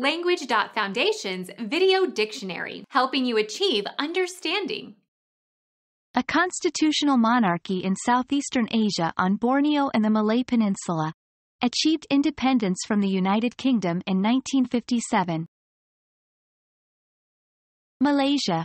Language.Foundation's Video Dictionary, helping you achieve understanding. A constitutional monarchy in southeastern Asia on Borneo and the Malay Peninsula. Achieved independence from the United Kingdom in 1957. Malaysia.